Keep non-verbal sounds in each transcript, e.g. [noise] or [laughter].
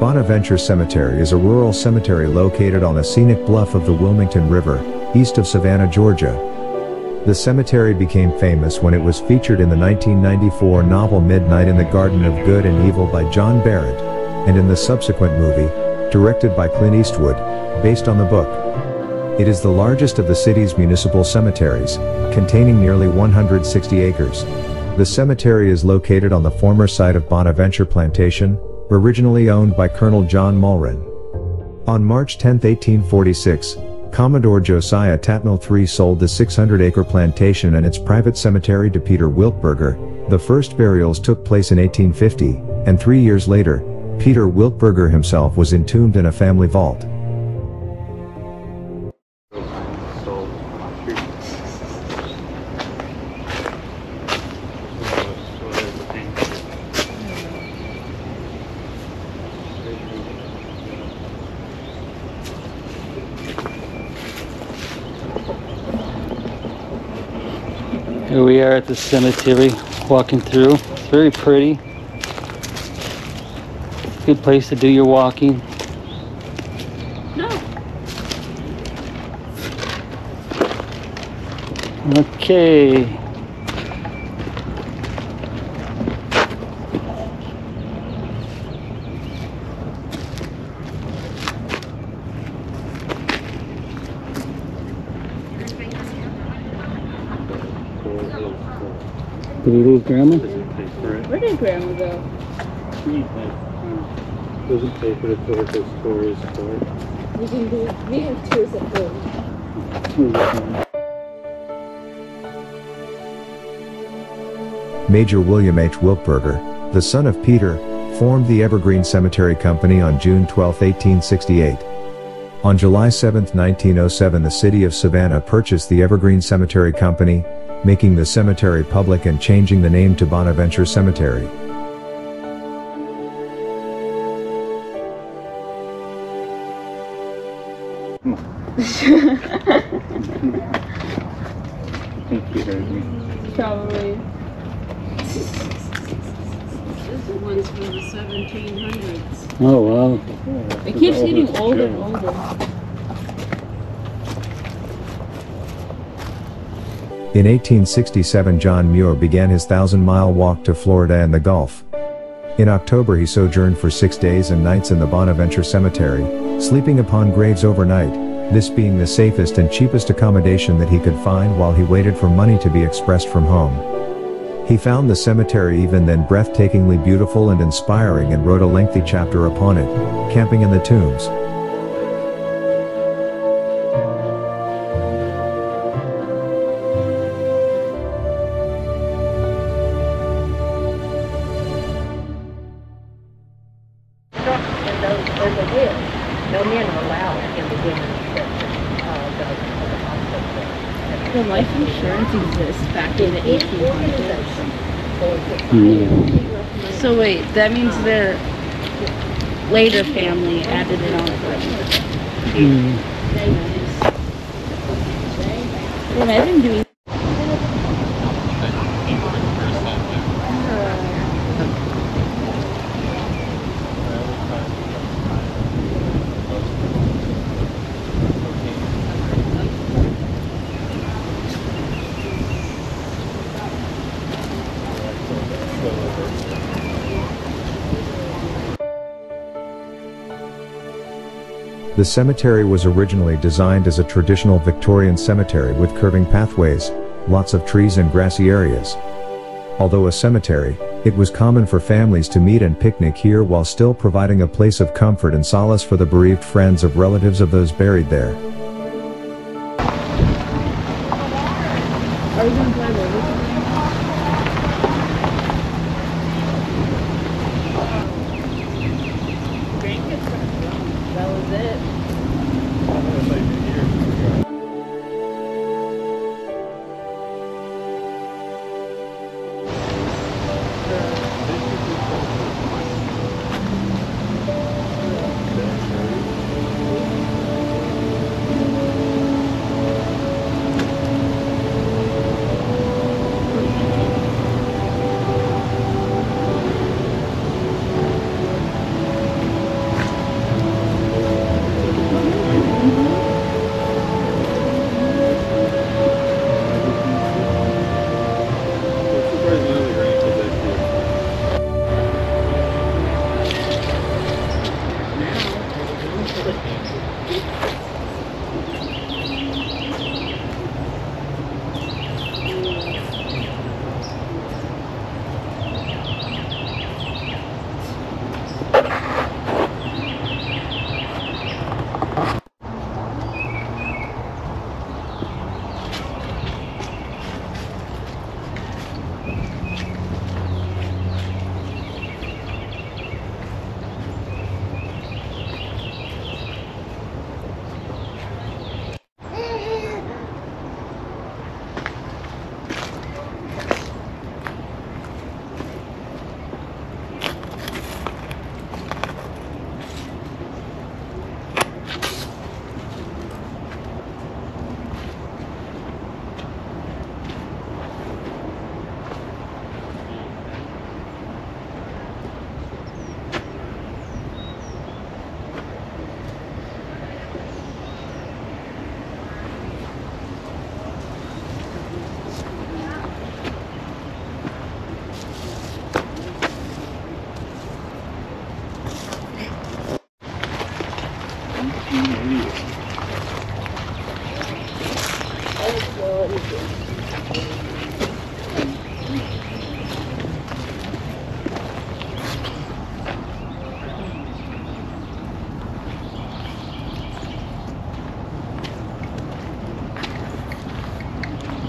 Bonaventure Cemetery is a rural cemetery located on a scenic bluff of the Wilmington River, east of Savannah, Georgia. The cemetery became famous when it was featured in the 1994 novel Midnight in the Garden of Good and Evil by John Berendt, and in the subsequent movie, directed by Clint Eastwood, based on the book. It is the largest of the city's municipal cemeteries, containing nearly 160 acres. The cemetery is located on the former site of Bonaventure Plantation, originally owned by Colonel John Mulryne. On March 10, 1846, Commodore Josiah Tattnall III sold the 600-acre plantation and its private cemetery to Peter Wiltberger. The first burials took place in 1850, and three years later, Peter Wiltberger himself was entombed in a family vault. Here we are at the cemetery, walking through. It's very pretty. Good place to do your walking. No. Okay. Lose grandma? Doesn't pay for it. Where did Grandma go? She like, doesn't pay for the tour because tour is tour. We can do. We have tours at home. Major William H. Wiltberger, the son of Peter, formed the Evergreen Cemetery Company on June 12, 1868. On July 7, 1907 the city of Savannah purchased the Evergreen Cemetery Company, making the cemetery public and changing the name to Bonaventure Cemetery. [laughs] I think you heard me. Probably. This one's from the seventeen hundreds. Oh, wow. It keeps getting older and older. In 1867 John Muir began his thousand-mile walk to Florida and the Gulf. In October he sojourned for six days and nights in the Bonaventure Cemetery, sleeping upon graves overnight, this being the safest and cheapest accommodation that he could find while he waited for money to be expressed from home. He found the cemetery even then breathtakingly beautiful and inspiring and wrote a lengthy chapter upon it, Camping in the Tombs. No men are allowed in the women's section the, of the hospital. The life insurance exists back in the 1800s. Yeah. So wait, that means their later family added it on. Mm. Imagine doing. The cemetery was originally designed as a traditional Victorian cemetery with curving pathways, lots of trees and grassy areas. Although a cemetery, it was common for families to meet and picnic here while still providing a place of comfort and solace for the bereaved friends of relatives of those buried there.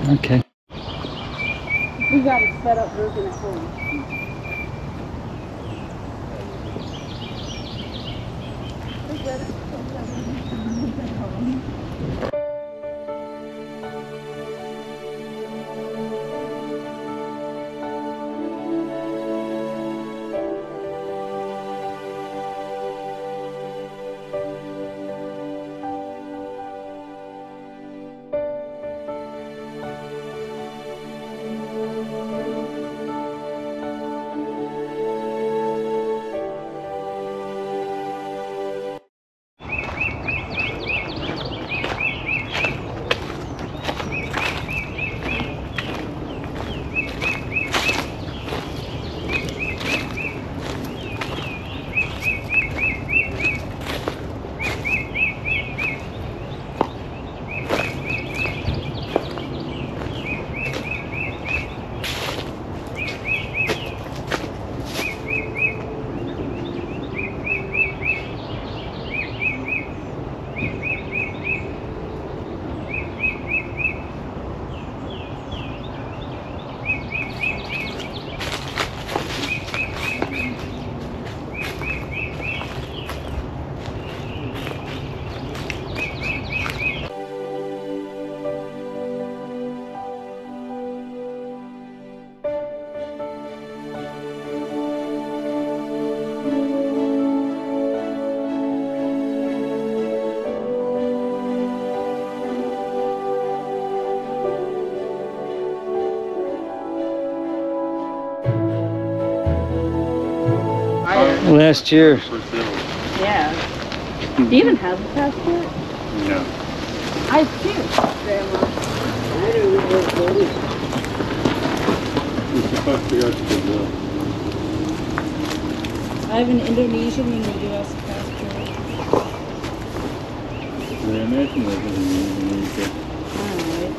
Okay. We got it set up working at home. Last year, Yeah. Do you even have a passport? No. I do, Grandma. I don't know where it is. We're supposed to go to Brazil. I have an Indonesian and a U.S. passport. I imagine living in Indonesia. Alright.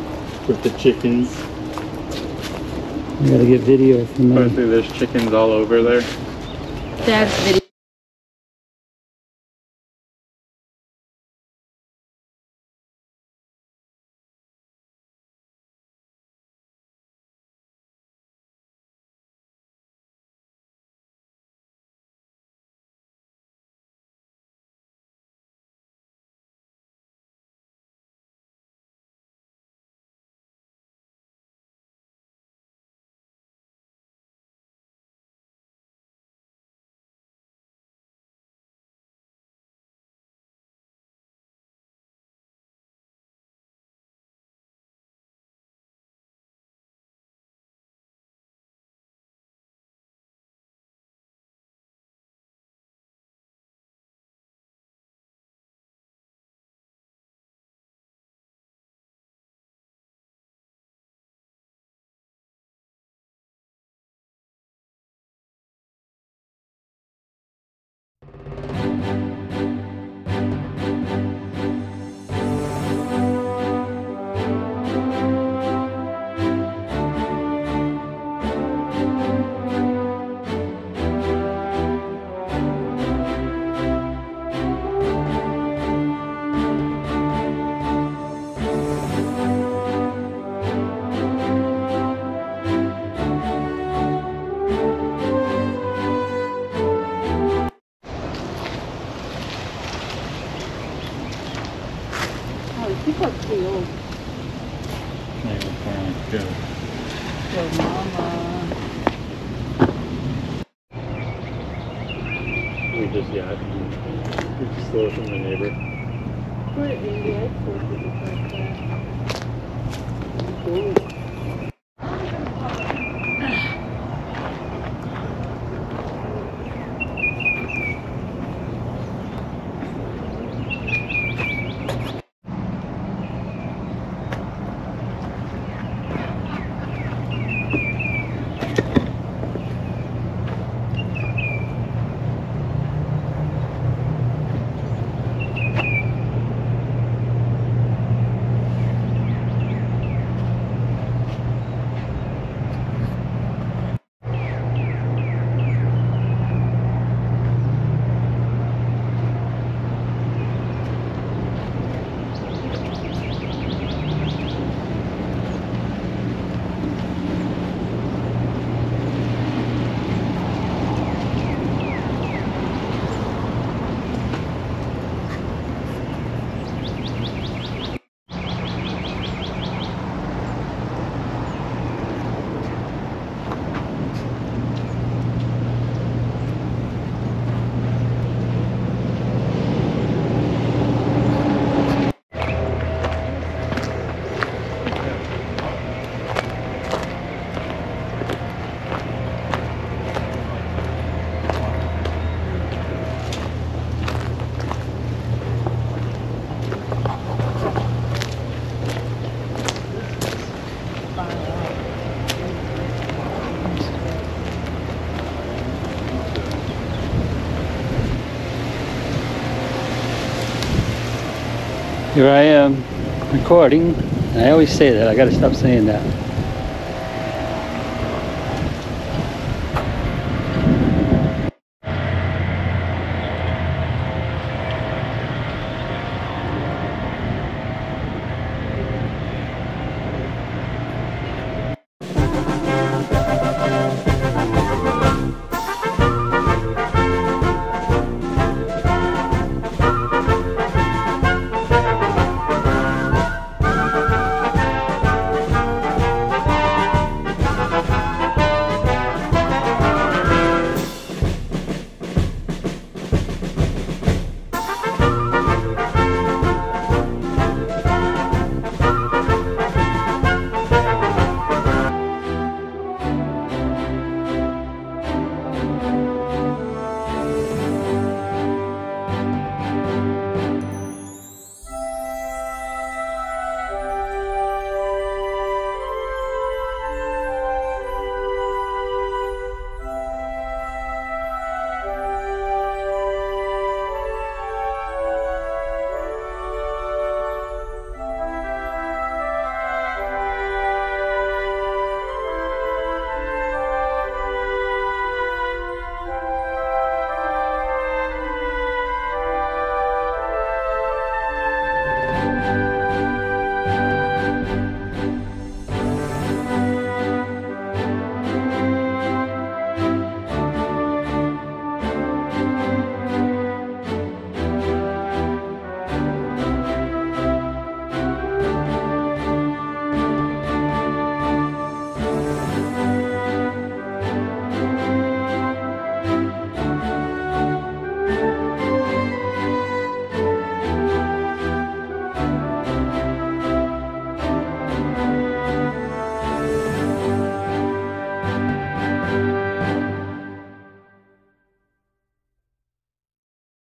With the chickens. we gotta get video from them. Apparently there's chickens all over there. Dad's video. Here I am recording. I always say that. I gotta stop saying that.